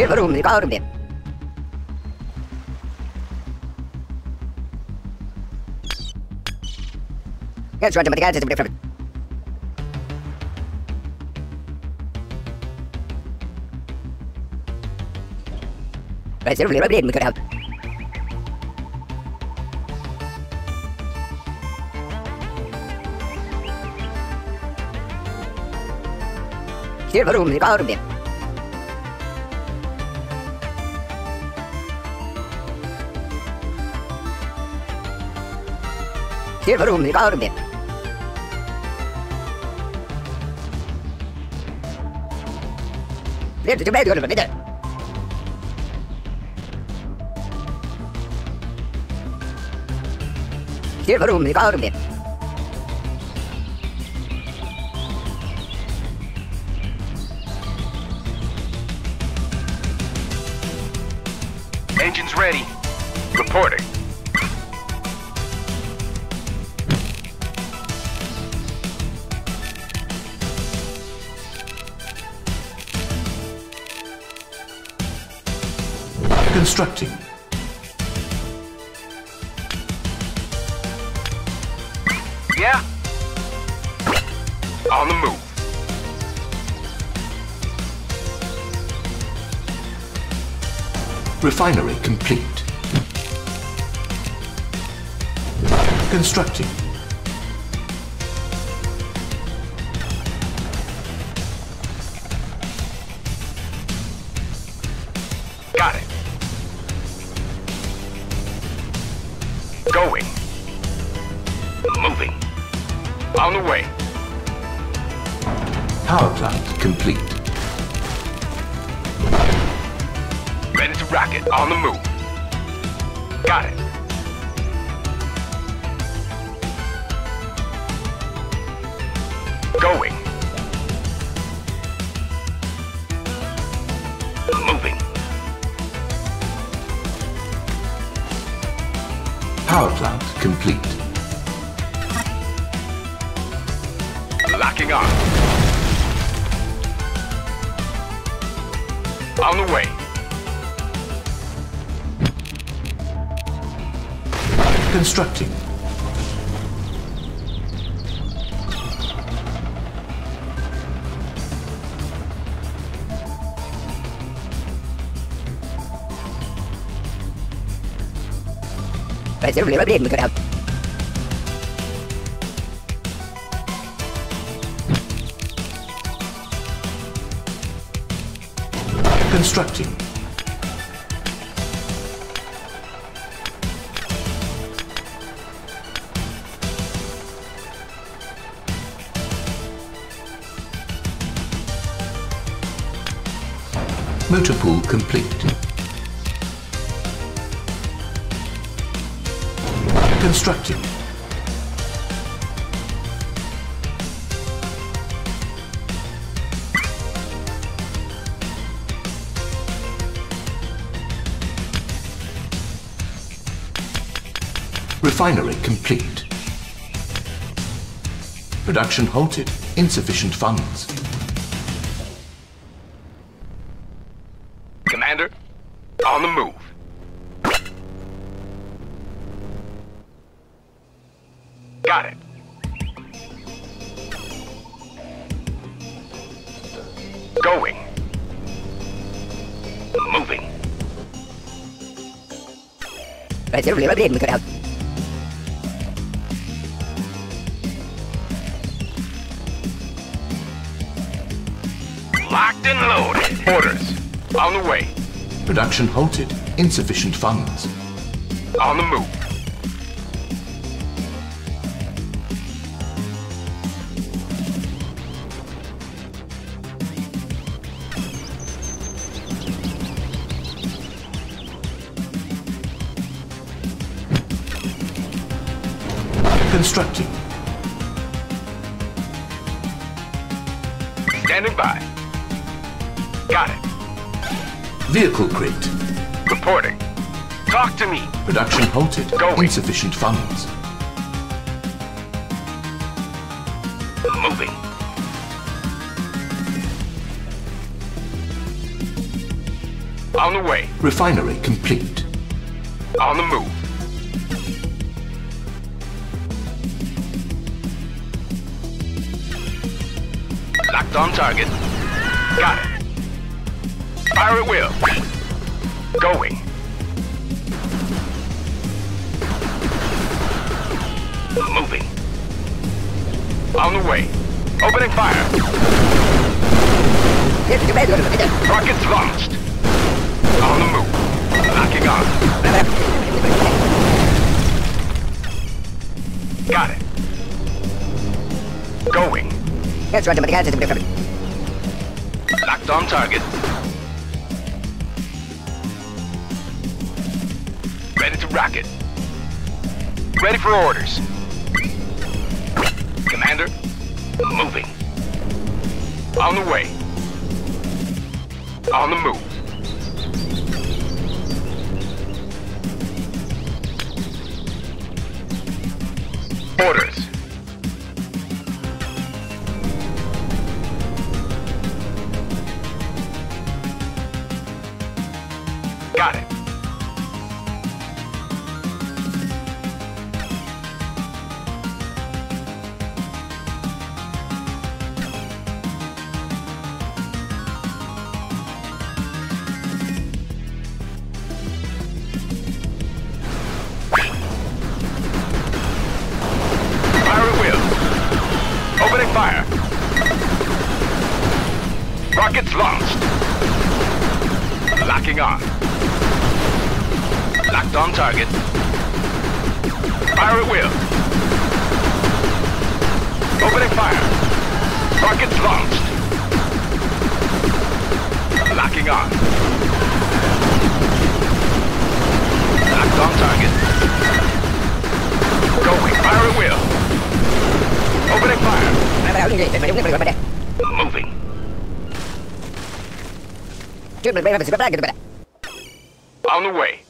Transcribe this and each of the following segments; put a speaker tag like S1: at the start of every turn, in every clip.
S1: Görürüm diye, bağırırım diye. Gel şu an cematik herkesi bırakırım. Right, zero, zero, blade, we could help. Zero, room, zero, room, zero. Tu coba dulu, lihat. Silverroom có room điểm.
S2: Engines ready. Reporting.
S3: Constructing.
S2: Yeah? On the move.
S3: Refinery complete. Constructing.
S2: Going. Moving. On the way.
S3: Power plant complete.
S2: Ready to rock it. On the move. Got it.
S3: Power plant complete.
S2: Locking on. On the way.
S3: Constructing.
S1: Silver, right, we could help.
S3: Constructing. Motor pool complete. Constructing. Refinery complete. Production halted. Insufficient funds.
S2: Commander, on the move. Got it. Going. Moving.
S1: Right, Silver, right, we could help.
S2: Locked and loaded. Orders. On the way.
S3: Production halted. Insufficient funds.
S2: On the move.
S3: Constructing.
S2: Standing by. Got it.
S3: Vehicle crate.
S2: Reporting. Talk to me.
S3: Production halted.
S2: Going.
S3: Insufficient funds.
S2: Moving. On the way.
S3: Refinery complete.
S2: On the move. Locked on target. Got it. Fire at will. Going. Moving. On the way. Opening fire. Rockets launched. On the move. Locking on. Got it. Going. Locked on target. Ready to rocket. Ready for orders. Commander, moving. On the way. On the move. Orders. Target. Fire at will. Opening fire. Rockets launched. Locking on. Locked on target. Going. Fire at will. Opening fire. Moving. On the way.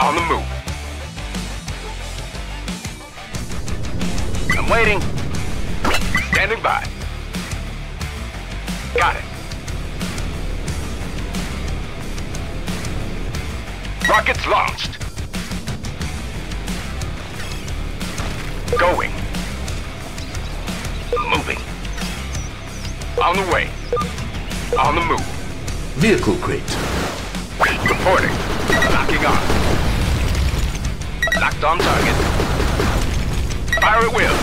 S2: On the move. I'm waiting. Standing by. Got it. Rockets launched. Going. Moving. On the way. On the move.
S3: Vehicle crate.
S2: Reporting. Locking on. Locked on target. Fire at will.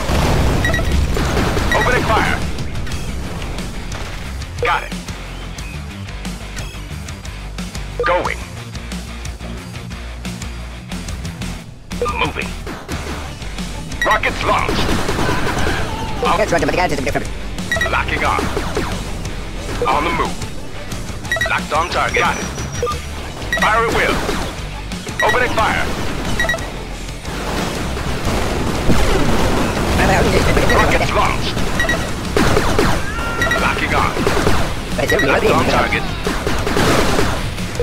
S2: Opening fire. Got it. Going. Moving. Rockets launched.
S1: That's right, but the guys are different.
S2: Locking on. On the move. Locked on target. Got it. Fire at will. Opening fire. Rockets launched. Locking on. On target.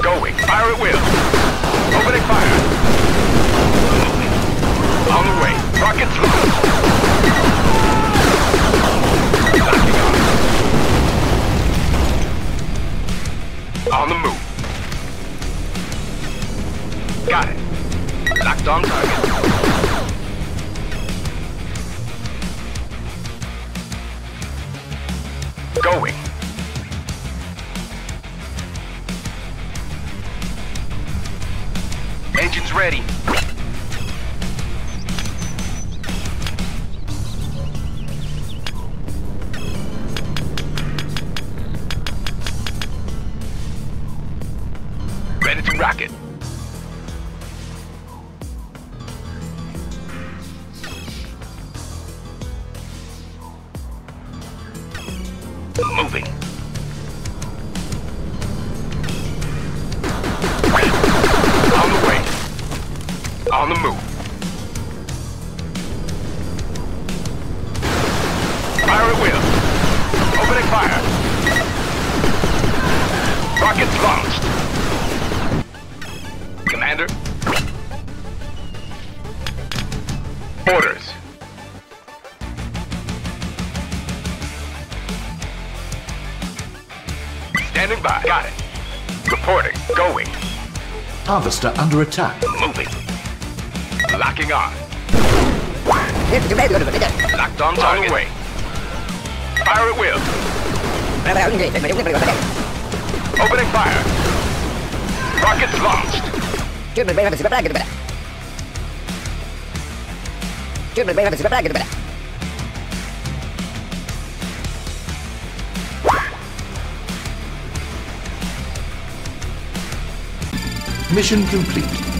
S2: Going. Fire at will. Opening fire. On the way. Rockets launched. On the move. Got it. Locked on target. Ready Fire at will. Opening fire. Rockets launched. Commander. Orders. Standing by. Got it. Reporting. Going.
S3: Harvester under attack.
S2: Moving. Locking on.
S1: Yes, you may go the.
S2: Locked on target. way. Fire at will. Opening fire. Rockets launched.
S3: Mission complete.